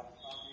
Adam.